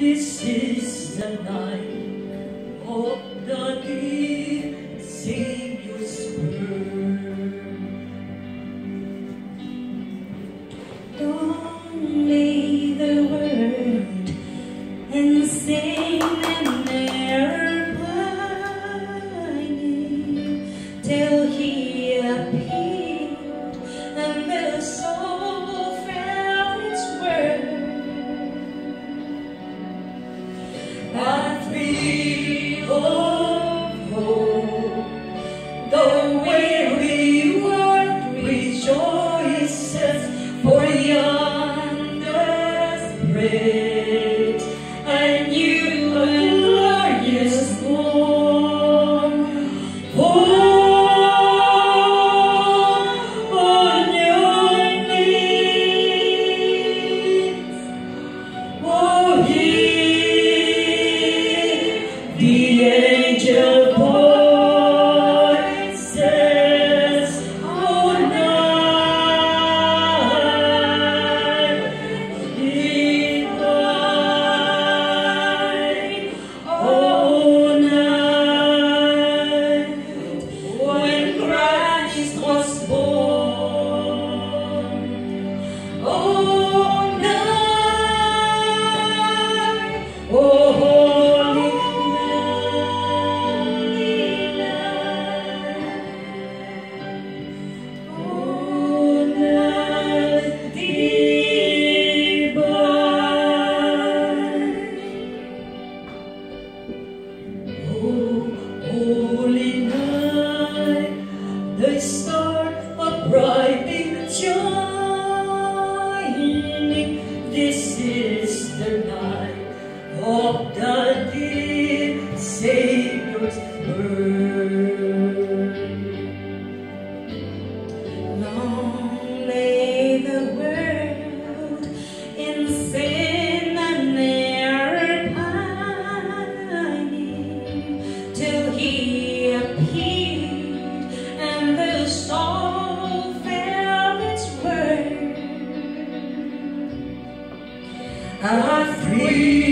This is the night of the dear Savior's birth. Don't lay the word and sing and never pining till he At three hear star of bright shining. This is the night of the dear Savior's birth. A thrill